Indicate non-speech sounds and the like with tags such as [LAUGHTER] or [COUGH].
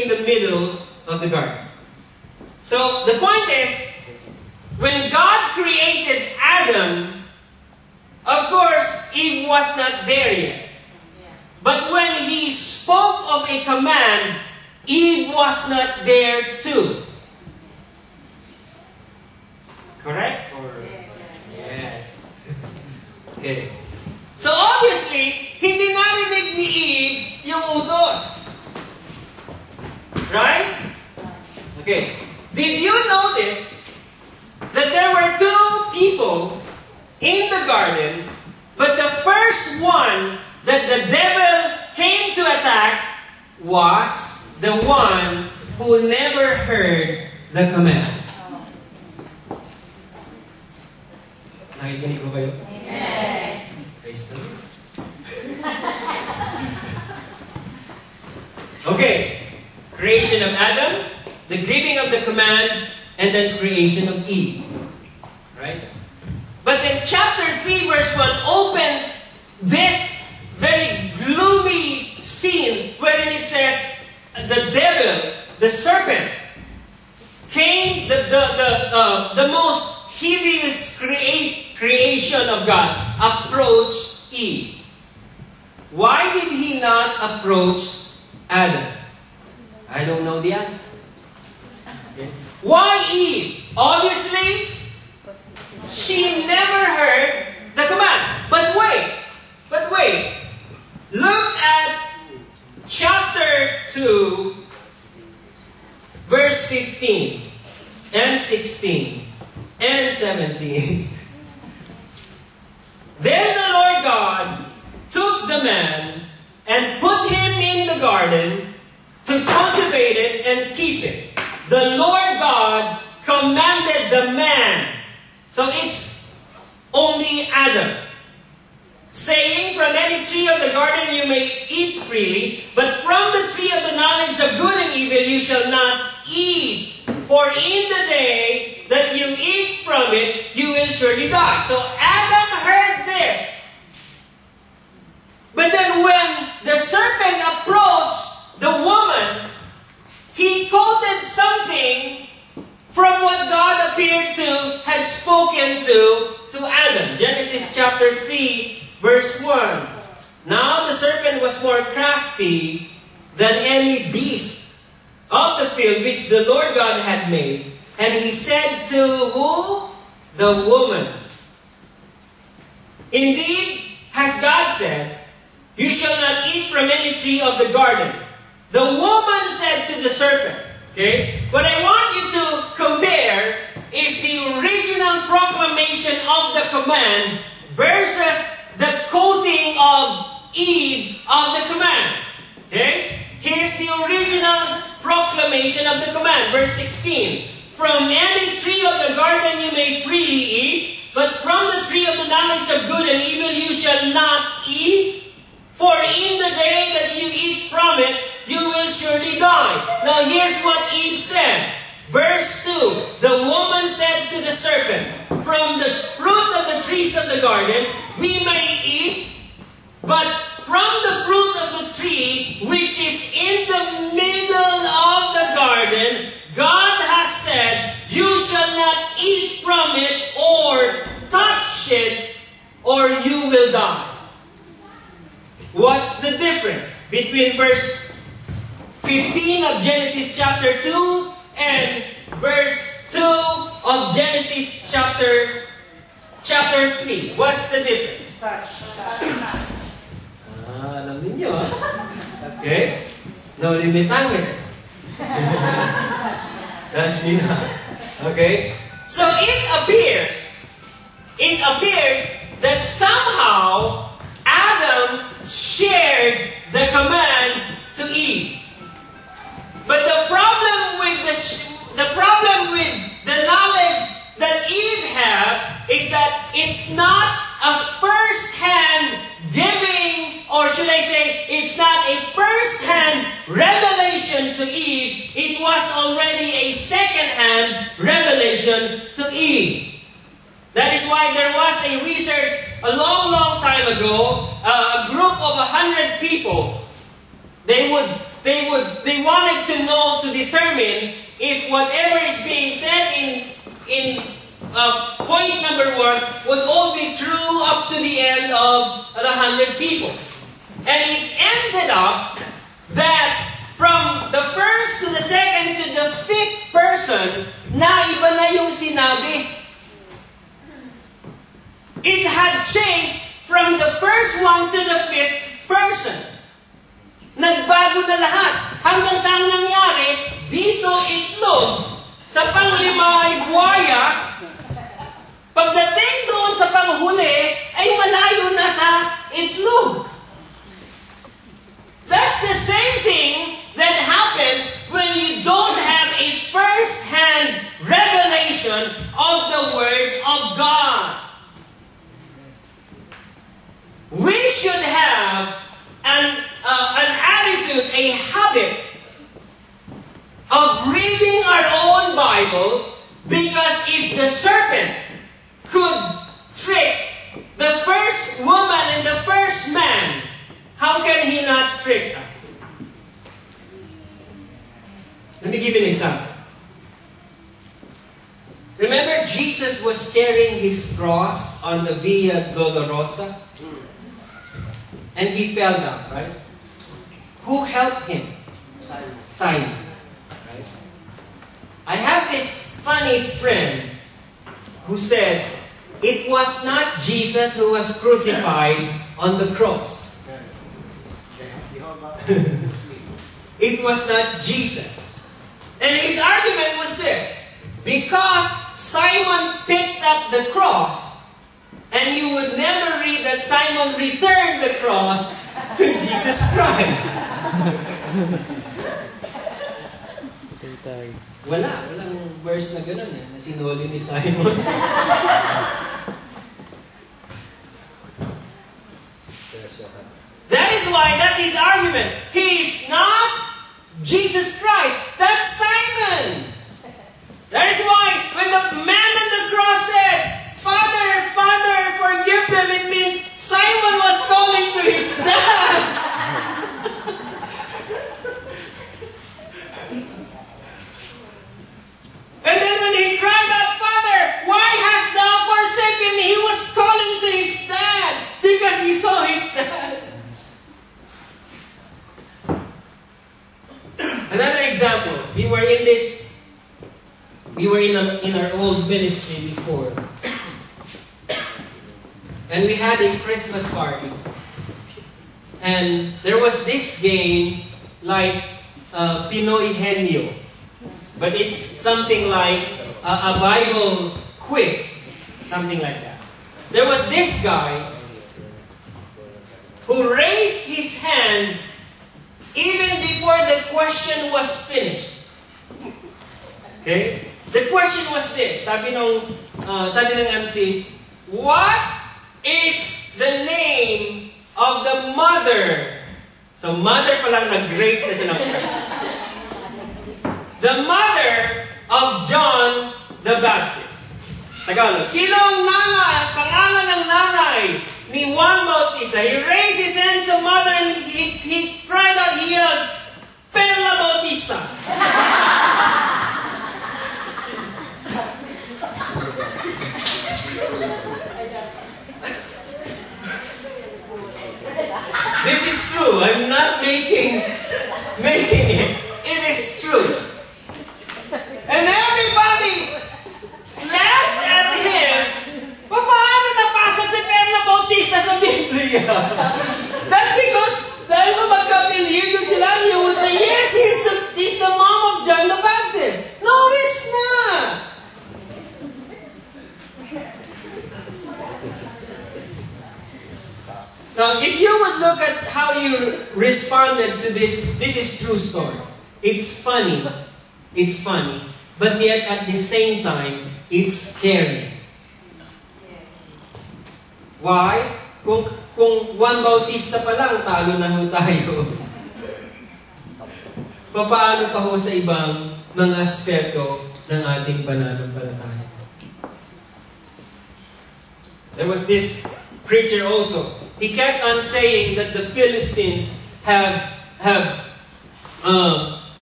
in the middle of the garden. So the point is, when God created Adam, of course, Eve was not there yet. But when he spoke of a command, Eve was not there too. Correct? Or yes. [LAUGHS] okay. So obviously, hindi narinig ni Eve yung utos. Right? Okay. Did you notice that there were two people in the garden, but the first one that the devil came to attack was the one who never heard the command. Nakikinig ko kayo? Yes. [LAUGHS] Okay. Creation of Adam, the giving of the command, and then creation of Eve. But then chapter 3 verse 1 opens this very gloomy scene wherein it says the devil, the serpent, came, the, the, the, uh, the most hideous create, creation of God, approached Eve. Why did he not approach Adam? I don't know the answer. Okay. Why Eve? Obviously, she never heard the command. But wait, but wait. Look at chapter 2, verse 15 and 16 and 17. then the Lord God took the man and put him in the garden to cultivate it and keep it. The Lord God commanded the man. So it's only Adam. Saying, From any tree of the garden you may eat freely, but from the tree of the knowledge of good and evil you shall not eat. For in the day that you eat from it, you will surely die. So Adam heard this. But then when the serpent approached the woman, he quoted something from what God appeared to, had spoken to, to Adam. Genesis chapter 3, verse 1. Now the serpent was more crafty than any beast of the field which the Lord God had made. And he said to who? The woman. Indeed, has God said, You shall not eat from any tree of the garden. The woman said to the serpent, okay, what I want you to compare is the original proclamation of the command verse 16. From any tree of the garden you may freely eat, but from the tree of the knowledge of good and evil you shall not eat. For in the day that you eat from it, you will surely die. Now here's what Eve said. Verse 2, the woman said to the serpent, From the fruit of the trees of the garden we may eat, but from the fruit of the tree which is in the or you will die. What's the difference between verse 15 of Genesis chapter 2 and verse 2 of Genesis chapter chapter 3? What's the difference? Touch. Ah, ah. Okay? No limitangan. That's [LAUGHS] me na. Okay? So it appears, it appears somehow Adam shared the command to Eve. But the problem with the, the problem with the knowledge that Eve had is that it's not a first-hand giving, or should I say, it's not a first-hand revelation to Eve. It was already a second-hand revelation to Eve. That is why there was a research a long, long time ago, uh, a group of a hundred people. They would, they would, they wanted to know to determine if whatever is being said in, in uh, point number one would all be true up to the end of the hundred people. And it ended up that from the first to the second to the fifth person, na iba na yung sinabi. It had changed from the first one to the fifth person. Nagbago na lahat. Hanggang sa ang nangyari, dito itlog, sa panglima ay buwaya, pagdating doon sa panghuli, Bible because if the serpent could trick the first woman and the first man, how can he not trick us? Let me give you an example. Remember, Jesus was carrying his cross on the Via Dolorosa? And he fell down, right? Who helped him? Simon. I have this funny friend who said it was not Jesus who was crucified on the cross. [LAUGHS] it was not Jesus. And his argument was this because Simon picked up the cross, and you would never read that Simon returned the cross to [LAUGHS] Jesus Christ. [LAUGHS] Wala, walang verse na gano'n eh, na sinuli ni Simon. that is why, that's his argument. He's not Jesus Christ, that's Simon. That is why when the man on the cross said, Father, Father, forgive them, it means Simon was calling to his dad. and then when he cried out, Father, why hast thou forsaken me? He was calling to his dad because he saw his dad. Another example, we were in this, we were in, a, in our old ministry before. And we had a Christmas party. And there was this game like uh, Pinoy Henyo. But it's something like a, a Bible quiz, something like that. There was this guy who raised his hand even before the question was finished. Okay? The question was this. Sabi nung, uh, sabi ng MC, what is the name of the mother? So mother pa lang nag-raise na siya ng question. The mother of John the Baptist. Tagalog. Sino ang nanay, pangalan ng nanay ni Juan Bautista? He raised his hands to mother and he, he cried out, he yelled, Perla Bautista. This is true. I'm not making making it. It is true. And everybody laughed at him. Paano napasa si Perla Bautista sa Biblia? That's because dahil mo magka-apelyido sila, you would say, yes, he's the, he's the mom of John the Baptist. No, he's not. Now, if you would look at how you responded to this, this is true story. It's funny. It's funny. But yet, at the same time, it's scary. Why? Kung, kung Juan Bautista pa lang, talo na ho tayo. [LAUGHS] Paano pa ho sa ibang mga aspeto ng ating pananampalataya? There was this preacher also. He kept on saying that the Philistines have have uh,